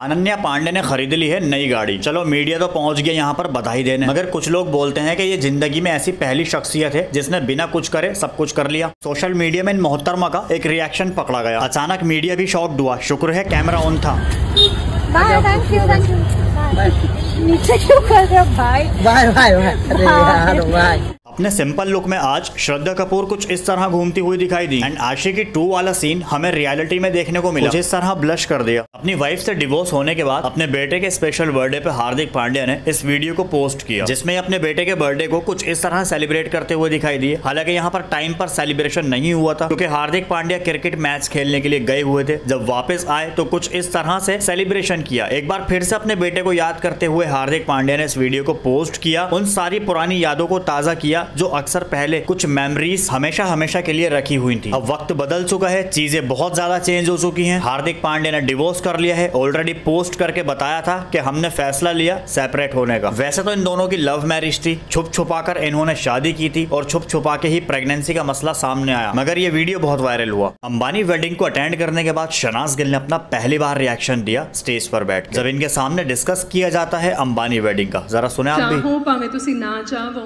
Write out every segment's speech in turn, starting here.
अनन्या पांडे ने खरीद ली है नई गाड़ी। चलो मीडिया तो पहुँच गया यहाँ पर बधाई देने। मगर कुछ लोग बोलते हैं कि ये ज़िंदगी में ऐसी पहली शख्सियत है जिसने बिना कुछ करे सब कुछ कर लिया। सोशल मीडिया में इन मोहतरमा का एक रिएक्शन पकड़ा गया। अचानक मीडिया भी शॉक्ड हुआ। शुक्र है कैमरा ऑन था। Bye thank you thank you नीचे क्यों कर रहे हो? भाई बाय बाय बाय अरे यार बाय अपने सिंपल लुक में आज श्रद्धा कपूर कुछ इस तरह घूमती हुई दिखाई दी। एंड आशिकी टू वाला सीन हमें रियलिटी में देखने को मिला। इस तरह ब्लश कर दिया। अपनी वाइफ से डिवोर्स होने के बाद अपने बेटे के स्पेशल बर्थडे पे हार्दिक पांड्या ने इस वीडियो को पोस्ट किया। जिसमें अपने बेटे के बर्थडे को कुछ इस तरह सेलिब्रेट करते हुए दिखाई दिए। हालाँकि यहाँ पर टाइम पर सेलिब्रेशन नहीं हुआ था क्योंकि हार्दिक पांड्या क्रिकेट मैच खेलने के लिए गए हुए थे। जब वापस आए तो कुछ इस तरह से सेलिब्रेशन किया। एक बार फिर से अपने बेटे को याद करते हुए हार्दिक पांड्या ने इस वीडियो को पोस्ट किया। उन सारी पुरानी यादों को ताज़ा किया। जो अक्सर पहले कुछ मेमोरीज हमेशा हमेशा के लिए रखी हुई थी। अब वक्त बदल चुका है, चीज़ें बहुत ज़्यादा चेंज हो चुकी हैं। हार्दिक पांडे ने डिवोर्स कर लिया है। ऑलरेडी पोस्ट करके बताया था कि हमने फैसला लिया सेपरेट होने का। वैसे तो इन दोनों की लव मैरिज थी। छुप छुपा कर इन्होंने शादी की थी और छुप छुपा के ही प्रेगनेंसी का मसला सामने आया। मगर ये वीडियो बहुत वायरल हुआ। अंबानी वेडिंग को अटेंड करने के बाद शनाज गिल ने अपना पहली बार रिएक्शन दिया स्टेज पर बैठ जब इनके सामने डिस्कस किया जाता है अंबानी वेडिंग का। जरा सुने आप भी। ना चाहो।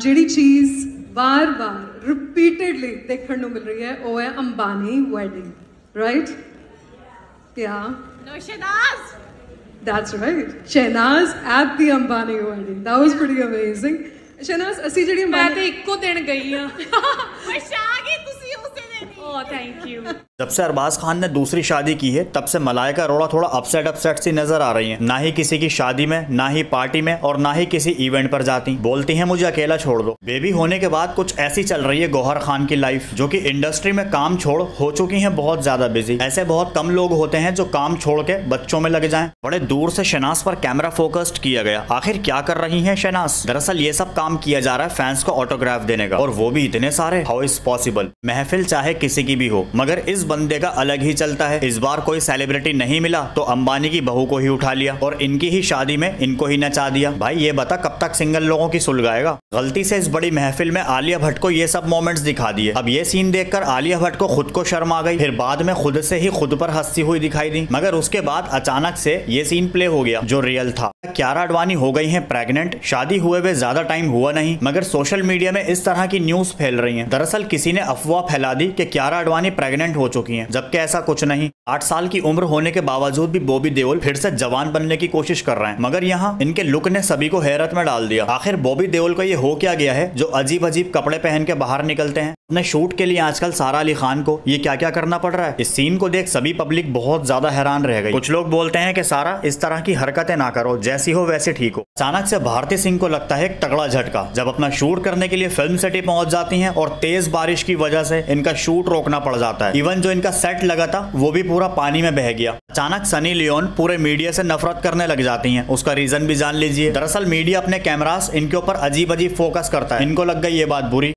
ਜਿਹੜੀ ਚੀਜ਼ ਵਾਰ-ਵਾਰ ਰਿਪੀਟਡਲੀ ਦੇਖਣ ਨੂੰ ਮਿਲ ਰਹੀ ਹੈ ਉਹ ਹੈ ਅੰਬਾਨੀ ਵੈਡਿੰਗ ਰਾਈਟ ਕਿਆ Shanaz! That's right. Shehnaz at the Ambani wedding. That was pretty amazing. Shehnaz, ਅਸੀਂ ਜਿਹੜੀ ਮੈਂ ਅੰਬਾਨੀ ਤੇ ਇੱਕੋ ਦਿਨ ਗਈ ਆ ਅੱਛਾ ਤੁਸੀਂ थैंक यू जब से अरबाज खान ने दूसरी शादी की है, तब से मलाइका अरोड़ा थोड़ा अपसेट अपसेट सी नज़र आ रही हैं। ना ही किसी की शादी में, ना ही पार्टी में और ना ही किसी इवेंट पर जाती। बोलती हैं, मुझे अकेला छोड़ दो। बेबी होने के बाद कुछ ऐसी चल रही है गौहर खान की लाइफ जो कि इंडस्ट्री में काम छोड़ हो चुकी है बहुत ज़्यादा बिज़ी ऐसे बहुत कम लोग होते हैं जो काम छोड़ के बच्चों में लग जाए। बड़े दूर से शनास पर कैमरा फोकस्ड किया गया। आखिर क्या कर रही है शनास दरअसल ये सब काम किया जा रहा है फैंस को ऑटोग्राफ देने का। और वो भी इतने सारे? हाउ इज़ पॉसिबल महफिल चाहे किसी की भी हो, मगर इस बंदे का अलग ही चलता है। इस बार कोई सेलिब्रिटी नहीं मिला तो अंबानी की बहू को ही उठा लिया और इनकी ही शादी में इनको ही नचा दिया। भाई, ये बता कब तक सिंगल लोगों की सुलगाएगा? गलती से इस बड़ी महफिल में आलिया भट्ट को ये सब मोमेंट्स दिखा दिए। अब ये सीन देखकर आलिया भट्ट को खुद को शर्म आ गई। फिर बाद में खुद से ही खुद पर हंसती हुई दिखाई दी। मगर उसके बाद अचानक से ये सीन प्ले हो गया, जो रियल था। क्यारा अडवाणी हो गई हैं प्रेग्नेंट शादी हुए हुए ज़्यादा टाइम हुआ नहीं, मगर सोशल मीडिया में इस तरह की न्यूज़ फैल रही है। दरअसल किसी ने अफवाह फैला दी कि क्यारा अडवाणी प्रेग्नेंट हो चुकी हैं। जबकि ऐसा कुछ नहीं, आठ साल की उम्र होने के बावजूद भी बॉबी देओल फिर से जवान बनने की कोशिश कर रहे हैं। मगर यहाँ इनके लुक ने सभी को हैरत में डाल दिया। आखिर बॉबी देओल का ये हो क्या गया है, जो अजीब अजीब कपड़े पहन के बाहर निकलते हैं? अपने शूट के लिए आजकल सारा अली खान को ये क्या क्या करना पड़ रहा है? इस सीन को देख सभी पब्लिक बहुत ज़्यादा हैरान रह गई। कुछ लोग बोलते हैं कि सारा, इस तरह की हरकतें ना करो, जैसी हो वैसे ठीक हो। अचानक से भारती सिंह को लगता है एक तगड़ा झटका, जब अपना शूट करने के लिए फ़िल्म सिटी पहुँच जाती है और तेज बारिश की वजह से इनका शूट रोकना पड़ जाता है। इवन जो इनका सेट लगा था, वो भी पूरा पानी में बह गया। अचानक सनी लियोन पूरे मीडिया से नफरत करने लग जाती हैं। उसका रीजन भी जान लीजिए। दरअसल मीडिया अपने कैमरास इनके ऊपर अजीब अजीब फोकस करता है। इनको लग गई ये बात बुरी।